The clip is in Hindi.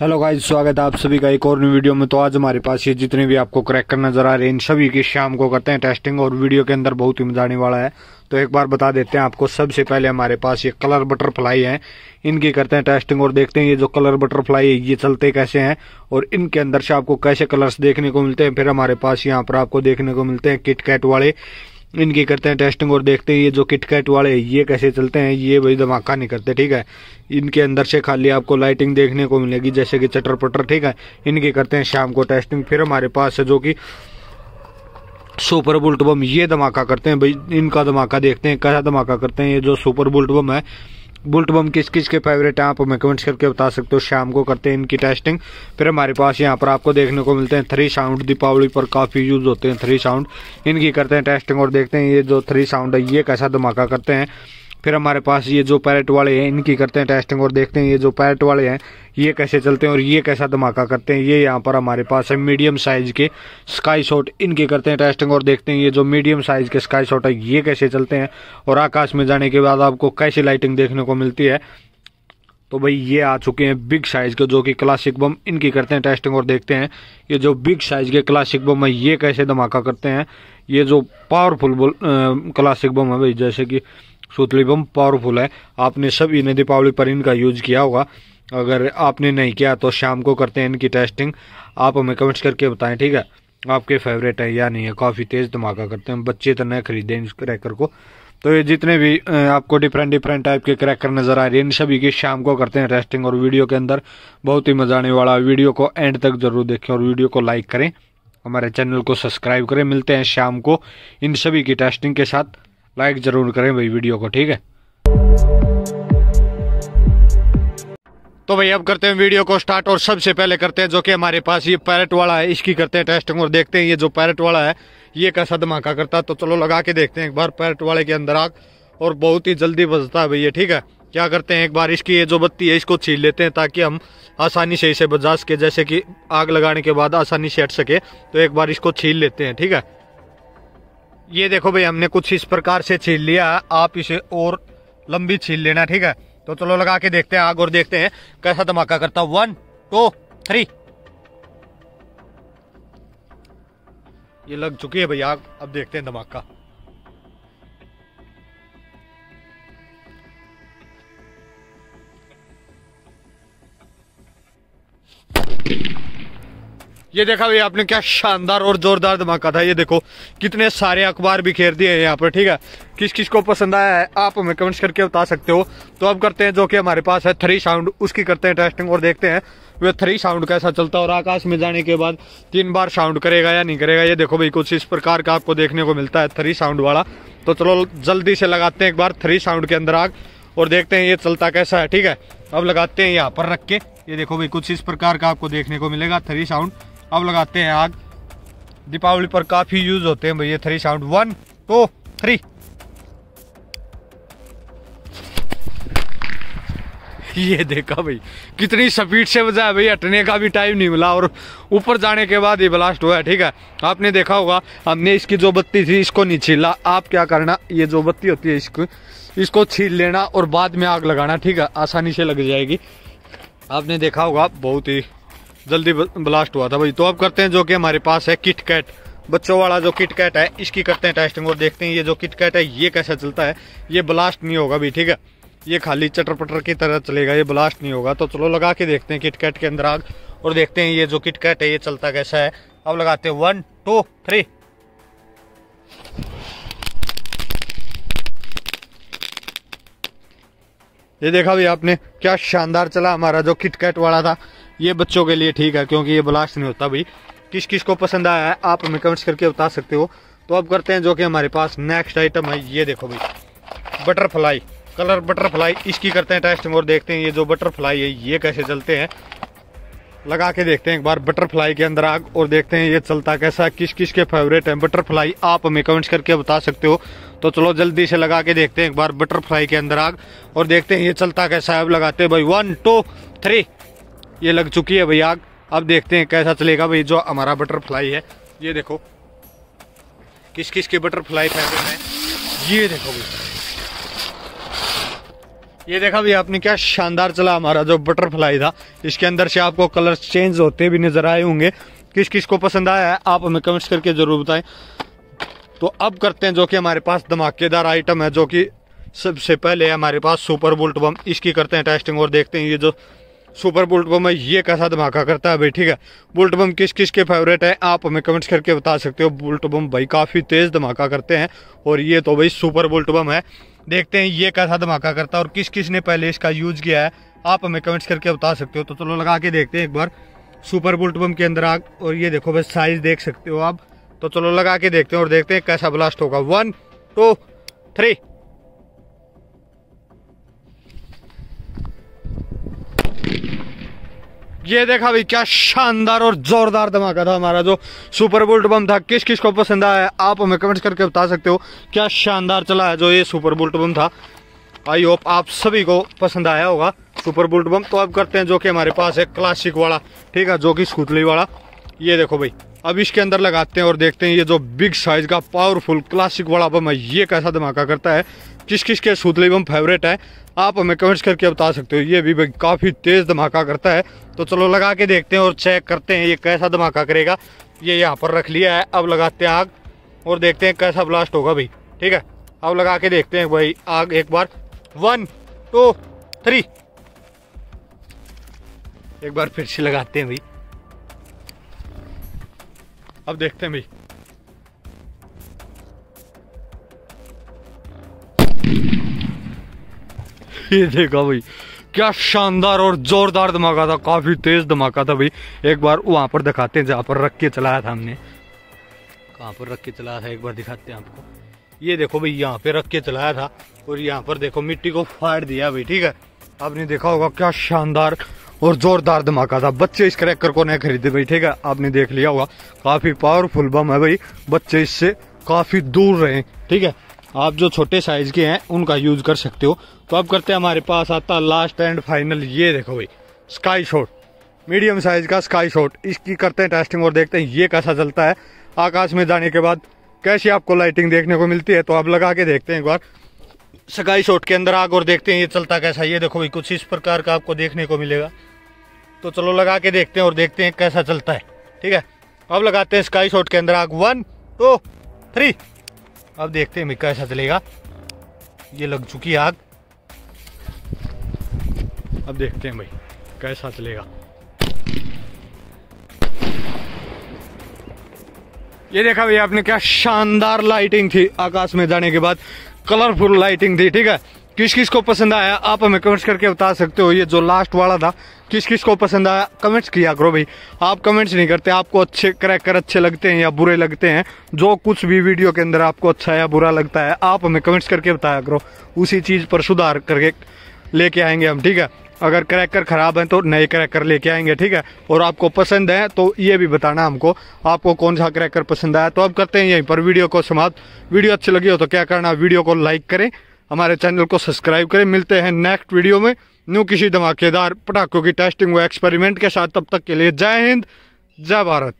हेलो गाइस स्वागत है आप सभी का एक और न्यू वीडियो में। तो आज हमारे पास ये जितने भी आपको क्रैकर नज़र आ रहे हैं, इन सभी की शाम को करते हैं टेस्टिंग और वीडियो के अंदर बहुत ही मज़ा आने वाला है। तो एक बार बता देते हैं आपको, सबसे पहले हमारे पास ये कलर बटरफ्लाई है। इनकी करते हैं टेस्टिंग और देखते हैं ये जो कलर बटरफ्लाई है, ये चलते कैसे हैं और इनके अंदर से आपको कैसे कलर्स देखने को मिलते हैं। फिर हमारे पास यहाँ पर आपको देखने को मिलते हैं किटकैट वाले। इनकी करते हैं टेस्टिंग और देखते हैं ये जो किटकैट वाले ये कैसे चलते हैं, ये भाई धमाका नहीं करते, ठीक है? इनके अंदर से खाली आपको लाइटिंग देखने को मिलेगी, जैसे कि चटर पटर ठीक है? इनकी करते हैं शाम को टेस्टिंग फिर हमारे पास है जो कि सुपर बुलट बम ये धमाका करते हैं भाई, इनका धमाका देखते हैं, कैसा धमाका करते हैं, ये जो सुपर बुलट बम है बुल्ट बम किस किस के फेवरेट हैं, आप हमें कमेंट्स करके बता सकते हो। शाम को करते हैं इनकी टेस्टिंग फिर हमारे पास यहाँ पर आपको देखने को मिलते हैं थ्री साउंड दीपावली पर काफ़ी यूज़ होते हैं थ्री साउंड इनकी करते हैं टेस्टिंग और देखते हैं ये जो थ्री साउंड है, ये कैसा धमाका करते हैं। फिर हमारे पास ये जो पैरेट वाले हैं, इनकी करते हैं टेस्टिंग और देखते हैं ये जो पैरेट वाले हैं, ये कैसे चलते हैं और ये कैसा धमाका करते हैं, ये यहाँ पर हमारे पास है मीडियम साइज़ के स्काई शॉट इनकी करते हैं टेस्टिंग और देखते हैं ये जो मीडियम साइज़ के स्काई शॉट है, ये कैसे चलते हैं और आकाश में जाने के बाद आपको कैसी लाइटिंग देखने को मिलती है। तो भाई ये आ चुके हैं बिग साइज़ के जो कि क्लासिक बम इनकी करते हैं टेस्टिंग और देखते हैं ये जो बिग साइज़ के क्लासिक बम है, ये कैसे धमाका करते हैं, ये जो पावरफुल क्लासिक बम है भाई, जैसे कि सूतली बम पावरफुल है। आपने सभी ने दीपावली पर इनका यूज़ किया होगा। अगर आपने नहीं किया तो शाम को करते हैं इनकी टेस्टिंग। आप हमें कमेंट्स करके बताएँ, ठीक है? आपके फेवरेट है या नहीं है? काफ़ी तेज़ धमाका करते हैं। बच्चे तो नए खरीदे इस क्रैकर को। तो ये जितने भी आपको डिफरेंट डिफरेंट टाइप के क्रैकर नज़र आ रहे हैं, इन सभी की शाम को करते हैं टेस्टिंग और वीडियो के अंदर। बहुत ही मज़ा आने वाला वीडियो को एंड तक ज़रूर देखें और वीडियो को लाइक करें। हमारे चैनल को सब्सक्राइब करें। मिलते हैं शाम को इन सभी की टेस्टिंग के साथ। लाइक ज़रूर करें भाई वीडियो को, ठीक है? तो भाई अब करते हैं वीडियो को स्टार्ट और सबसे पहले करते हैं जो कि हमारे पास ये पैरेट वाला है, इसकी करते हैं टेस्टिंग और देखते हैं ये जो पैरेट वाला है, ये कैसा धमाका करता है। तो चलो लगा के देखते हैं एक बार पैरेट वाले के अंदर आग और बहुत ही जल्दी बजता है भैया, ठीक है? क्या करते हैं एक बार इसकी ये जो बत्ती है, इसको छीन लेते हैं ताकि हम आसानी से इसे बजा सके, जैसे कि आग लगाने के बाद आसानी से हट सके। तो एक बार इसको छीन लेते हैं, ठीक है? ये देखो भाई, हमने कुछ इस प्रकार से छील लिया। आप इसे और लंबी छील लेना, ठीक है? तो चलो लगा के देखते हैं आग और देखते हैं कैसा धमाका करता वन टू थ्री ये लग चुकी है भाई आग। अब देखते हैं धमाका। ये देखा भाई, आपने क्या शानदार और जोरदार धमाका था। ये देखो, कितने सारे अखबार भी खेर दिए हैं यहाँ पर, ठीक है? किस किस को पसंद आया है, आप हमें कमेंट्स करके बता सकते हो। तो अब करते हैं जो कि हमारे पास है थ्री साउंड उसकी करते हैं टेस्टिंग और देखते हैं वे थ्री साउंड कैसा चलता है और आकाश में जाने के बाद तीन बार साउंड करेगा या नहीं करेगा। ये देखो भाई, कुछ इस प्रकार का आपको देखने को मिलता है थ्री साउंड वाला। तो चलो, जल्दी से लगाते हैं एक बार थ्री साउंड के अंदर आग और देखते हैं ये चलता कैसा है, ठीक है? अब लगाते हैं यहाँ पर रख के। ये देखो भाई, कुछ इस प्रकार का आपको देखने को मिलेगा थ्री साउंड अब लगाते हैं आग। दीपावली पर काफ़ी यूज़ होते हैं भैया three sound one two three ये देखा भाई, कितनी स्पीड से बजा है भाई, हटने का भी टाइम नहीं मिला और ऊपर जाने के बाद ही ब्लास्ट हुआ है, ठीक है? आपने देखा होगा, हमने इसकी जो बत्ती थी, इसको नहीं छीला। आप क्या करना, ये जो बत्ती होती है, इसको इसको छील लेना और बाद में आग लगाना, ठीक है? आसानी से लग जाएगी। आपने देखा होगा, बहुत ही जल्दी ब्लास्ट हुआ था भाई। तो अब करते हैं जो कि हमारे पास है किट कैट बच्चों वाला जो किट कैट है, इसकी करते हैं टेस्टिंग और देखते हैं ये जो किट कैट है, ये कैसा चलता है। ये ब्लास्ट नहीं होगा भाई, ठीक है? ये खाली चटर पटर की तरह चलेगा, ये ब्लास्ट नहीं होगा। तो चलो लगा के देखते हैं किट कैट के अंदर आग और देखते हैं ये जो किट कैट है, ये चलता कैसा है। अब लगाते हैं वन टू थ्री ये देखा भाई आपने, क्या शानदार चला हमारा जो किटकैट वाला था। ये बच्चों के लिए ठीक है, क्योंकि ये ब्लास्ट नहीं होता भाई। किस किस को पसंद आया है, आप हमें कमेंट्स करके बता सकते हो। तो अब करते हैं जो कि हमारे पास नेक्स्ट आइटम है, ये देखो भाई। बटरफ्लाई कलर बटरफ्लाई इसकी करते हैं टेस्ट और देखते हैं ये जो बटरफ्लाई है, ये कैसे चलते हैं। लगा के देखते हैं एक बार बटरफ्लाई के अंदर आग और देखते हैं ये चलता कैसा किस किस के फेवरेट है। बटरफ्लाई आप हमें कमेंट्स करके बता सकते हो। तो चलो जल्दी से लगा के देखते हैं एक बार बटरफ्लाई के अंदर आग और देखते हैं ये चलता कैसा है। अब लगाते हैं भाई वन टू थ्री ये लग चुकी है भाई आग। अब देखते हैं कैसा चलेगा भाई, जो हमारा बटरफ्लाई है। ये देखो। किस किस के बटरफ्लाई फेवरेट है। ये देखो भाई। ये देखा भी आपने क्या शानदार चला हमारा जो बटरफ्लाई था। इसके अंदर से आपको कलर चेंज होते भी नज़र आए होंगे। किस किस को पसंद आया है, आप हमें कमेंट्स करके ज़रूर बताएँ। तो अब करते हैं जो कि हमारे पास धमाकेदार आइटम है, जो कि सबसे पहले हमारे पास सुपर बुल्ट बम इसकी करते हैं टेस्टिंग और देखते हैं ये जो सुपर बुल्ट बम है ये कैसा धमाका करता है भाई, ठीक है? बुल्ट बम किस किस के फेवरेट है? आप हमें कमेंट्स करके बता सकते हो। बुल्ट बम भाई काफ़ी तेज़ धमाका करते हैं। और ये तो भाई सुपर बुल्ट बम है। देखते हैं ये कैसा धमाका करता है और किस किस ने पहले इसका यूज़ किया है। आप हमें कमेंट्स करके बता सकते हो। तो चलो लगा के देखते हैं एक बार। सुपर बुल्ट बम के अंदर आग और ये देखो बस साइज़ देख सकते हो आप। तो चलो लगा के देखते हैं और देखते हैं कैसा ब्लास्ट होगा। वन टू थ्री ये देखा भाई क्या शानदार और जोरदार धमाका था हमारा जो सुपर बुल्ट बम था। किस किस को पसंद आया? है आप हमें कमेंट्स करके बता सकते हो क्या शानदार चला है जो ये सुपर बुल्ट बम था। आई होप आप सभी को पसंद आया होगा सुपर बुल्ट बम। तो अब करते हैं जो कि हमारे पास है क्लासिक वाला, ठीक है? जो कि स्कूतली वाला। ये देखो भाई, अब इसके अंदर लगाते हैं और देखते हैं ये जो बिग साइज़ का पावरफुल क्लासिक वाला बम है, ये कैसा धमाका करता है? किस किस के सूतली बम फेवरेट है, आप हमें कमेंट्स करके बता सकते हो। ये भी भाई काफ़ी तेज़ धमाका करता है। तो चलो लगा के देखते हैं और चेक करते हैं ये कैसा धमाका करेगा। ये यहाँ पर रख लिया है। अब लगाते हैं आग और देखते हैं कैसा ब्लास्ट होगा भाई। ठीक है? अब लगा के देखते हैं भाई आग एक बार। वन टू थ्री एक बार फिर से लगाते हैं भाई। अब देखते हैं भाई। ये देखा भाई, क्या शानदार और जोरदार धमाका था, काफ़ी तेज धमाका था भाई। एक बार वहाँ पर दिखाते हैं, जहाँ पर रख के चलाया था हमने। कहाँ पर रख के चलाया था, एक बार दिखाते हैं आपको। ये देखो भाई, यहाँ पे रख के चलाया था, और यहाँ पर देखो मिट्टी को फाड़ दिया भाई, ठीक है? आपने देखा होगा क्या शानदार और जोरदार धमाका था। बच्चे इस क्रैकर को नहीं खरीदे भाई, ठीक है? आपने देख लिया होगा, काफ़ी पावरफुल बम है भाई। बच्चे इससे काफ़ी दूर रहे, ठीक है? आप जो छोटे साइज़ के हैं उनका यूज़ कर सकते हो। तो अब करते हैं हमारे पास आता लास्ट एंड फाइनल ये देखो भाई स्काई शॉट मीडियम साइज़ का स्काई शॉट इसकी करते हैं टेस्टिंग और देखते हैं ये कैसा चलता है। आकाश में जाने के बाद कैसी आपको लाइटिंग देखने को मिलती है तो आप लगा के देखते हैं एक बार। स्काई शॉट के अंदर आग और देखते हैं ये चलता कैसा ये देखो भाई कुछ इस प्रकार का आपको देखने को मिलेगा। तो चलो लगा के देखते हैं और देखते हैं कैसा चलता है। ठीक है? अब लगाते हैं स्काई शॉट के अंदर आग। वन टू तो, थ्री अब देखते हैं मिक्का ऐसा चलेगा। ये लग चुकी है आग। अब देखते हैं भाई कैसा चलेगा। ये देखा भैया, आपने क्या शानदार लाइटिंग थी आकाश में जाने के बाद। कलरफुल लाइटिंग थी, ठीक है? किस किस को पसंद आया, आप हमें कमेंट्स करके बता सकते हो, ये जो लास्ट वाला था, किस किस को पसंद आया कमेंट्स किया करो भाई। आप कमेंट्स नहीं करते, आपको अच्छे क्रैकर अच्छे लगते हैं या बुरे लगते हैं, जो कुछ भी वीडियो के अंदर आपको अच्छा या बुरा लगता है, आप हमें कमेंट्स करके बताया करो। उसी चीज़ पर सुधार करके लेके आएँगे हम, ठीक है? अगर क्रैकर खराब है तो नए क्रैकर लेके आएँगे, ठीक है? और आपको पसंद है तो ये भी बताना हमको, आपको कौन सा क्रैकर पसंद आया? तो अब करते हैं यहीं पर वीडियो को समाप्त। वीडियो अच्छी लगी हो तो क्या करना वीडियो को लाइक करें हमारे चैनल को सब्सक्राइब करें। मिलते हैं नेक्स्ट वीडियो में। न्यू किसी धमाकेदार पटाखों की टेस्टिंग व एक्सपेरिमेंट के साथ। तब तक के लिए जय हिंद, जय भारत।